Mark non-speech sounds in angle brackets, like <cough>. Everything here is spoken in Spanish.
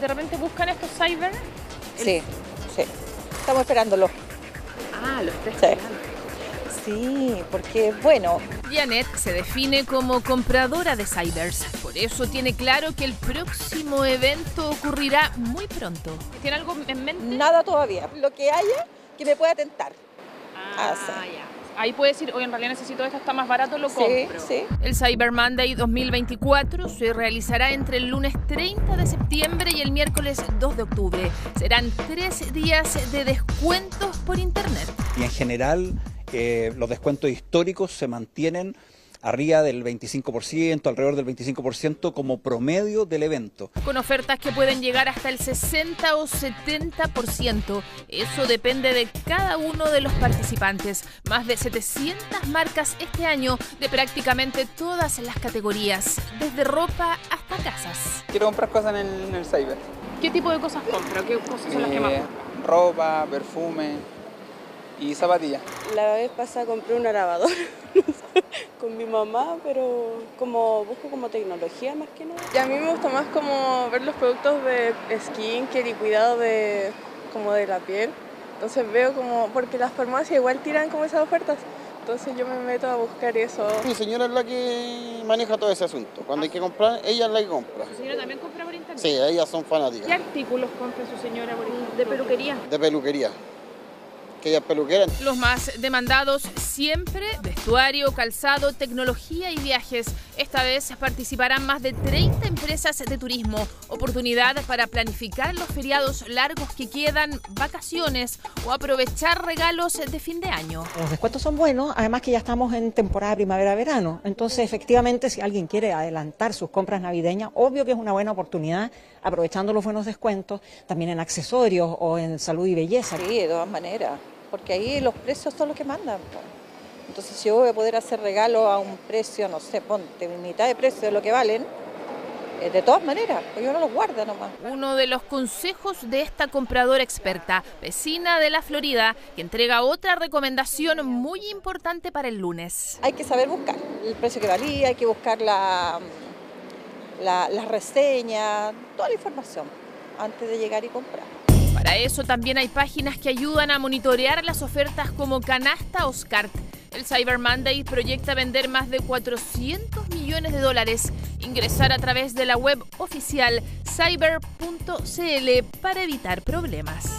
de repente buscan estos cyber. Sí, sí. Estamos esperándolo. Ah, los tres. Sí. Sí, porque bueno. Janet se define como compradora de cybers. Por eso tiene claro que el próximo evento ocurrirá muy pronto. ¿Tiene algo en mente? Nada todavía. Lo que haya que me pueda tentar. Ah, ya. Ahí puede decir, hoy en realidad necesito esto, está más barato, lo compro. Sí, sí. El Cyber Monday 2024 se realizará entre el lunes 30 de septiembre y el miércoles 2 de octubre. Serán tres días de descuentos por internet. Y en general eh, los descuentos históricos se mantienen arriba del 25%, alrededor del 25% como promedio del evento. Con ofertas que pueden llegar hasta el 60 o 70%. Eso depende de cada uno de los participantes. Más de 700 marcas este año de prácticamente todas las categorías, desde ropa hasta casas. Quiero comprar cosas en el, en el cyber. ¿Qué tipo de cosas compra? ¿Qué cosas son las que más? Eh, ropa, perfume y zapatillas. La vez pasada compré una lavadora <laughs> con mi mamá, pero como busco como tecnología más que nada. Y a mí me gusta más como ver los productos de skincare y cuidado de como de la piel. Entonces veo como, porque las farmacias igual tiran como esas ofertas. Entonces yo me meto a buscar eso. Mi señora es la que maneja todo ese asunto. Cuando hay que comprar, ella es la que compra. ¿Su señora también compra por internet? Sí, ellas son fanáticas. ¿Qué artículos compra su señora por internet? ¿De peluquería? De peluquería peluquera. Los más demandados siempre, vestuario, calzado, tecnología y viajes. Esta vez participarán más de 30 empresas de turismo. Oportunidad para planificar los feriados largos que quedan, vacaciones o aprovechar regalos de fin de año. Los descuentos son buenos, además que ya estamos en temporada primavera-verano. Entonces, efectivamente, si alguien quiere adelantar sus compras navideñas, obvio que es una buena oportunidad, aprovechando los buenos descuentos, también en accesorios o en salud y belleza. Sí, de todas maneras porque ahí los precios son los que mandan. Entonces, si yo voy a poder hacer regalos a un precio, no sé, ponte mitad de precio de lo que valen, eh, de todas maneras, pues uno los guarda nomás. Uno de los consejos de esta compradora experta, vecina de la Florida, que entrega otra recomendación muy importante para el lunes. Hay que saber buscar el precio que valía, hay que buscar la, la, las reseñas, toda la información antes de llegar y comprar. Para eso también hay páginas que ayudan a monitorear las ofertas como Canasta o SCART. El Cyber Monday proyecta vender más de 400 millones de dólares. Ingresar a través de la web oficial cyber.cl para evitar problemas.